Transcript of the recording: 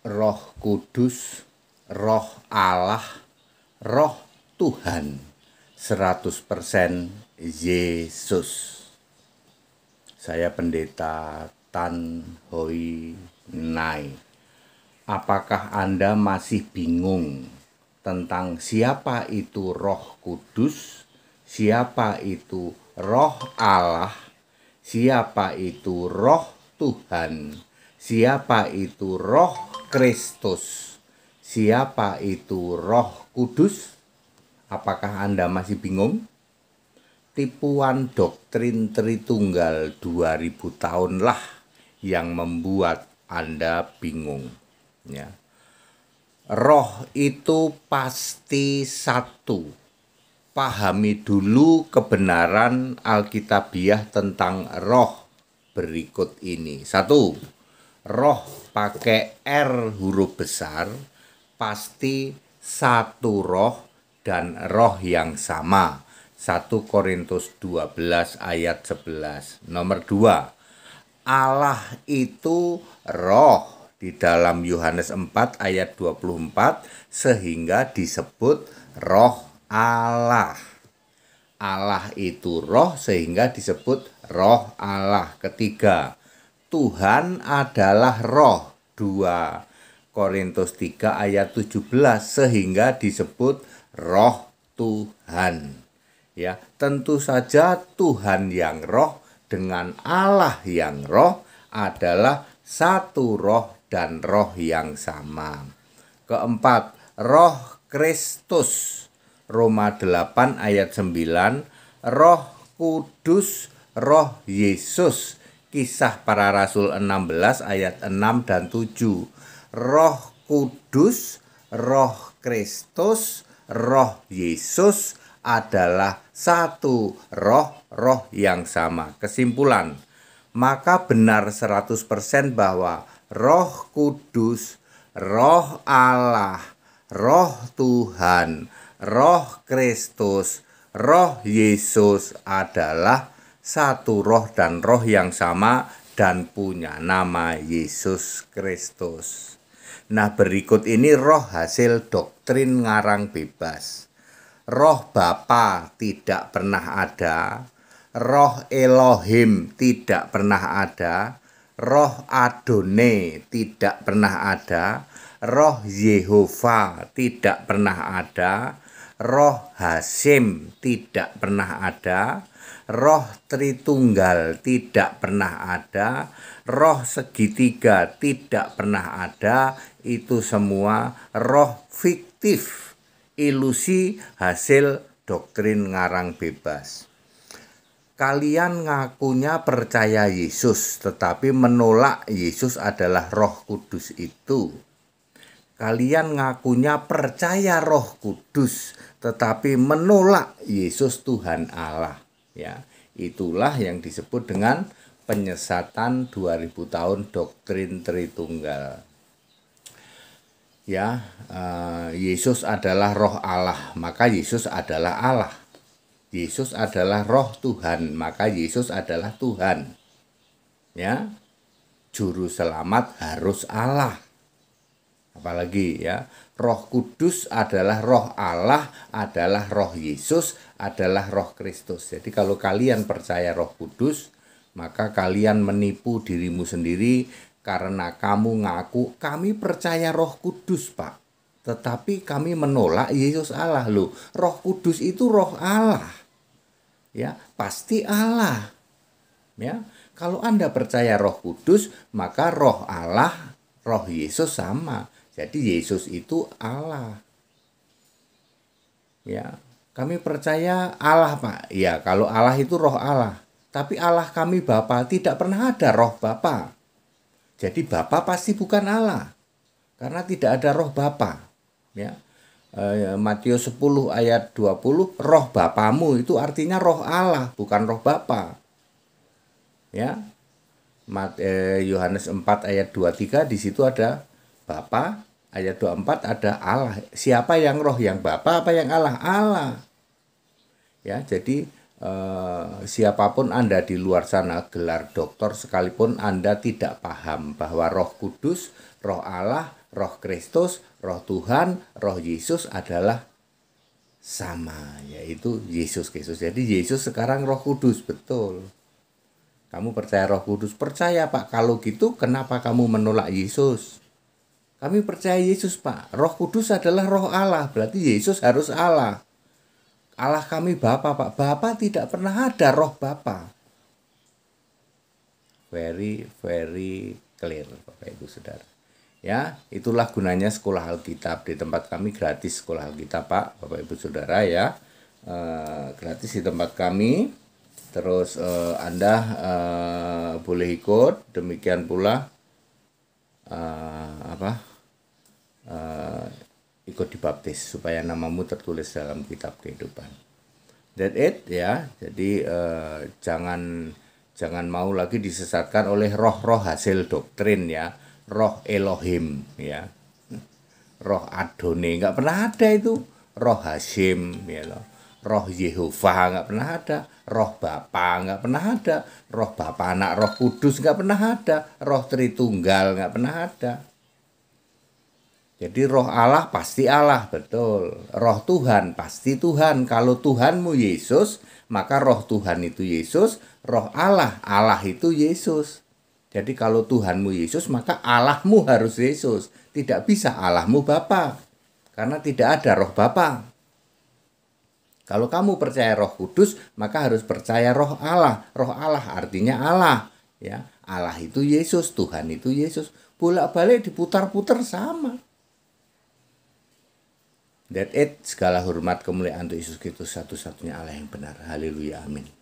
Roh Kudus, Roh Allah, Roh Tuhan, 100% Yesus. Saya pendeta Tan Hoi Nai. Apakah Anda masih bingung tentang siapa itu Roh Kudus, siapa itu Roh Allah, siapa itu Roh Tuhan, siapa itu Roh Kristus, siapa itu Roh Kudus? Apakah Anda masih bingung? Tipuan doktrin Tritunggal 2000 tahun lah yang membuat Anda bingung. Ya roh itu pasti satu. Pahami dulu kebenaran Alkitabiah tentang roh berikut ini. Satu, roh pakai R huruf besar pasti satu roh dan roh yang sama. 1 Korintus 12 ayat 11. Nomor 2. Allah itu roh di dalam Yohanes 4 ayat 24 sehingga disebut roh Allah. Allah itu roh sehingga disebut roh Allah. Ketiga, Tuhan adalah roh. 2 Korintus 3 ayat 17 sehingga disebut roh Tuhan. Ya, tentu saja Tuhan yang roh dengan Allah yang roh adalah satu roh dan roh yang sama. Keempat, roh Kristus. Roma 8 ayat 9, roh kudus, roh Yesus. Kisah para Rasul 16 ayat 6 dan 7. Roh kudus, roh Kristus, roh Yesus adalah satu roh, roh yang sama. Kesimpulan, maka benar 100% bahwa Roh Kudus, Roh Allah, Roh Tuhan, Roh Kristus, Roh Yesus adalah satu roh dan roh yang sama dan punya nama Yesus Kristus. Nah, berikut ini roh hasil doktrin ngarang bebas. Roh Bapa tidak pernah ada, roh Elohim tidak pernah ada, roh Adone tidak pernah ada, roh Yehova tidak pernah ada, roh Hasim tidak pernah ada, roh Tritunggal tidak pernah ada, roh segitiga tidak pernah ada, itu semua roh fiktif, ilusi hasil doktrin ngarang bebas kalian ngakunya percaya Yesus, tetapi menolak Yesus adalah Roh Kudus itu. Kalian ngakunya percaya Roh Kudus, tetapi menolak Yesus Tuhan Allah. Ya, itulah yang disebut dengan penyesatan 2000 tahun doktrin Tritunggal. Ya, uh, Yesus adalah Roh Allah, maka Yesus adalah Allah Yesus adalah roh Tuhan, maka Yesus adalah Tuhan. Ya. Juru selamat harus Allah. Apalagi ya, Roh Kudus adalah roh Allah, adalah roh Yesus, adalah roh Kristus. Jadi kalau kalian percaya Roh Kudus, maka kalian menipu dirimu sendiri karena kamu ngaku kami percaya Roh Kudus, Pak. Tetapi kami menolak Yesus Allah loh. Roh Kudus itu roh Allah ya pasti Allah. Ya, kalau Anda percaya Roh Kudus, maka Roh Allah, Roh Yesus sama. Jadi Yesus itu Allah. Ya, kami percaya Allah, Pak. Ya, kalau Allah itu Roh Allah. Tapi Allah kami Bapa tidak pernah ada Roh Bapa. Jadi Bapa pasti bukan Allah. Karena tidak ada Roh Bapa. Ya. Eh, Matius 10 ayat 20 roh bapamu itu artinya roh Allah bukan roh bapa ya eh, Yohanes 4 ayat 23 di situ ada bapa ayat 24 ada Allah siapa yang roh yang bapa apa yang Allah Allah ya jadi eh, siapa pun Anda di luar sana gelar doktor sekalipun Anda tidak paham bahwa Roh Kudus, Roh Allah roh Kristus, roh Tuhan, roh Yesus adalah sama, yaitu Yesus Kristus. Jadi Yesus sekarang roh kudus, betul. Kamu percaya roh kudus? Percaya Pak, kalau gitu kenapa kamu menolak Yesus? Kami percaya Yesus Pak, roh kudus adalah roh Allah, berarti Yesus harus Allah. Allah kami Bapa Pak, Bapa tidak pernah ada roh Bapa very very clear Bapak Ibu Saudara. Ya, itulah gunanya sekolah Alkitab di tempat kami gratis sekolah Alkitab Pak, Bapak Ibu Saudara ya. E, gratis di tempat kami. Terus e, Anda e, boleh ikut, demikian pula apa? Ikut dibaptis supaya namamu tertulis dalam kitab kehidupan. That it ya. Jadi e, jangan Jangan mau lagi disesatkan oleh roh-roh hasil doktrin ya, roh Elohim ya. Roh Adone nggak pernah ada itu. Roh Hashim ya loh. Roh Yehova nggak pernah ada, roh Bapa nggak pernah ada, roh Bapa anak roh kudus nggak pernah ada, roh Tritunggal nggak pernah ada. Jadi roh Allah pasti Allah, betul. Roh Tuhan pasti Tuhan. Kalau Tuhanmu Yesus, maka roh Tuhan itu Yesus, roh Allah, Allah itu Yesus. Jadi kalau Tuhanmu Yesus, maka Allahmu harus Yesus. Tidak bisa Allahmu Bapa. Karena tidak ada roh Bapa. Kalau kamu percaya roh kudus, maka harus percaya roh Allah. Roh Allah artinya Allah. ya Allah itu Yesus, Tuhan itu Yesus. Bolak-balik diputar-putar sama. That it, segala hormat kemuliaan untuk Yesus Kristus satu-satunya Allah yang benar. Haleluya, amin.